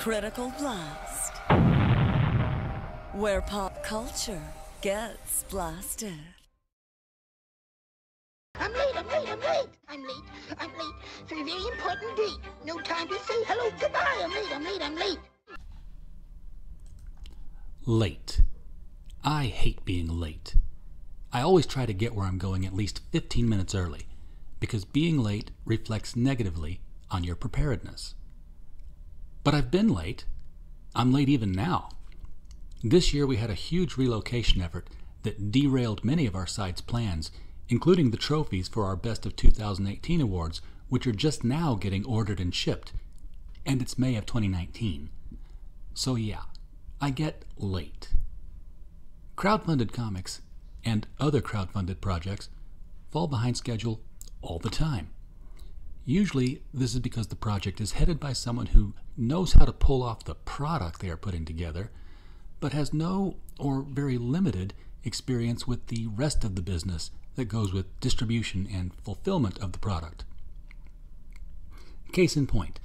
Critical Blast. Where pop culture gets blasted. I'm late, I'm late, I'm late. I'm late, I'm late for a very important date. No time to say hello, goodbye. I'm late, I'm late, I'm late. Late. I hate being late. I always try to get where I'm going at least 15 minutes early, because being late reflects negatively on your preparedness. But I've been late. I'm late even now. This year we had a huge relocation effort that derailed many of our site's plans, including the trophies for our Best of 2018 awards, which are just now getting ordered and shipped. And it's May of 2019. So yeah, I get late. Crowdfunded comics and other crowdfunded projects fall behind schedule all the time. Usually, this is because the project is headed by someone who knows how to pull off the product they are putting together, but has no or very limited experience with the rest of the business that goes with distribution and fulfillment of the product. Case in point,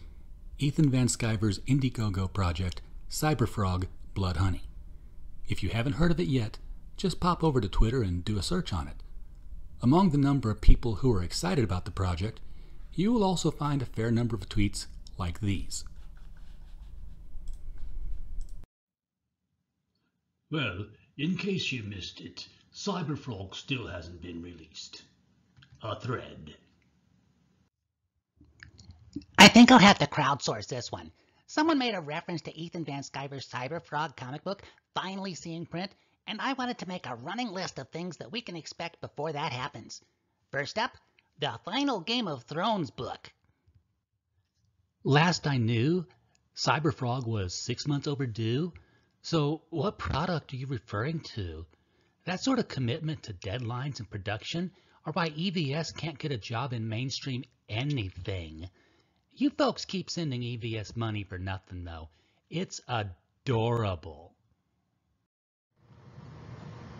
Ethan Van Sciver's Indiegogo project, Cyberfrog Blood Honey. If you haven't heard of it yet, just pop over to Twitter and do a search on it. Among the number of people who are excited about the project, you will also find a fair number of tweets like these. Well, in case you missed it, Cyberfrog still hasn't been released. A thread. I think I'll have to crowdsource this one. Someone made a reference to Ethan Van Sciver's Cyberfrog comic book finally seeing print, and I wanted to make a running list of things that we can expect before that happens. First up, the final Game of Thrones book. Last I knew, Cyberfrog was six months overdue. So, what product are you referring to? That sort of commitment to deadlines and production are why EVS can't get a job in mainstream anything. You folks keep sending EVS money for nothing, though. It's adorable.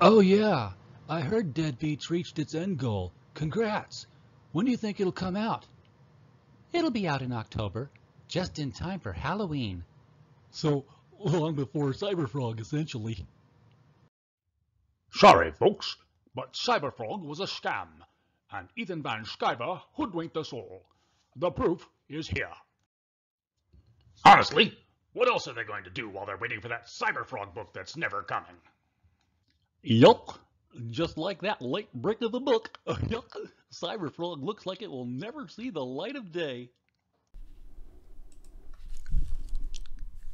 Oh, yeah. I heard Deadbeats reached its end goal. Congrats. When do you think it'll come out? It'll be out in October, just in time for Halloween. So, long before Cyberfrog, essentially. Sorry, folks, but Cyberfrog was a scam, and Ethan Van Sciver hoodwinked us all. The proof is here. Honestly, what else are they going to do while they're waiting for that Cyberfrog book that's never coming? Yup. Just like that late break of the book. Cyberfrog looks like it will never see the light of day.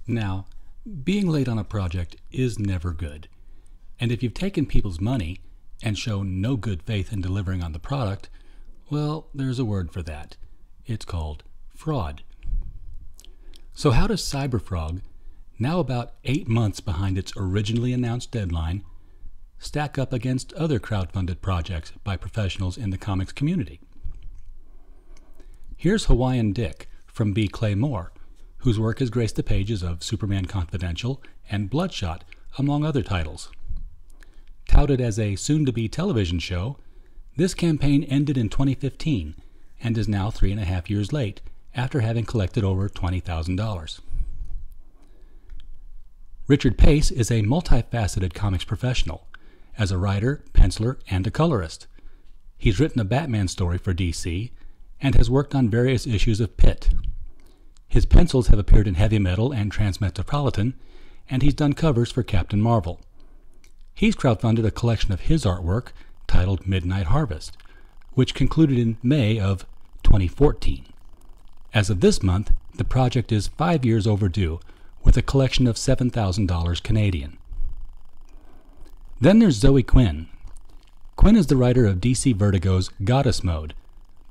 Now, being late on a project is never good. And if you've taken people's money and shown no good faith in delivering on the product, well, there's a word for that. It's called fraud. So, how does Cyberfrog, now about eight months behind its originally announced deadline, stack up against other crowdfunded projects by professionals in the comics community? Here's Hawaiian Dick from B. Clay Moore, whose work has graced the pages of Superman Confidential and Bloodshot, among other titles. Touted as a soon to be television show, this campaign ended in 2015 and is now three and a half years late after having collected over $20,000. Richard Pace is a multifaceted comics professional, as a writer, penciler, and a colorist. He's written a Batman story for DC and has worked on various issues of Pit. His pencils have appeared in Heavy Metal and Transmetropolitan, and he's done covers for Captain Marvel. He's crowdfunded a collection of his artwork titled Midnight Harvest, which concluded in May of 2014. As of this month, the project is five years overdue, with a collection of $7,000 Canadian. Then there's Zoe Quinn. Quinn is the writer of DC Vertigo's Goddess Mode,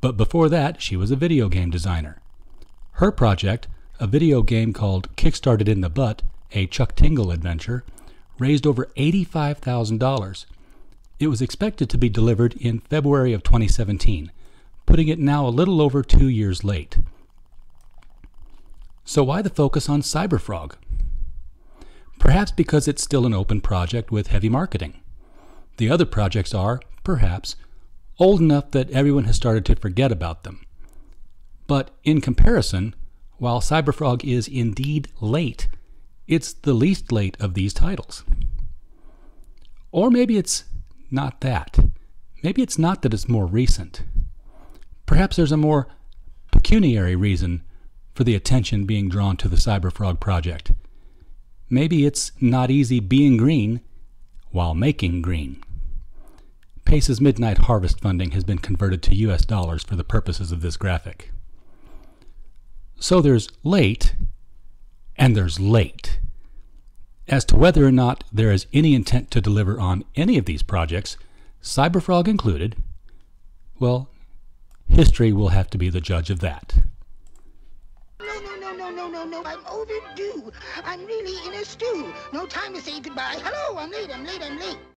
but before that, she was a video game designer. Her project, a video game called Kickstarted in the Butt, a Chuck Tingle adventure, raised over $85,000. It was expected to be delivered in February of 2017, putting it now a little over two years late. So why the focus on Cyberfrog? Perhaps because it's still an open project with heavy marketing. The other projects are, perhaps, old enough that everyone has started to forget about them. But in comparison, While Cyberfrog is indeed late, it's the least late of these titles. Or maybe it's not that. Maybe it's not that it's more recent. Perhaps there's a more pecuniary reason for the attention being drawn to the Cyberfrog project. Maybe it's not easy being green while making green. Pace's Midnight Harvest funding has been converted to US dollars for the purposes of this graphic. So there's late and there's late. As to whether or not there is any intent to deliver on any of these projects, Cyberfrog included, well, history will have to be the judge of that. No, no, no, no, no, no, no. I'm overdue. I'm really in a stew. No time to say goodbye. Hello, I'm late, I'm late, I'm late.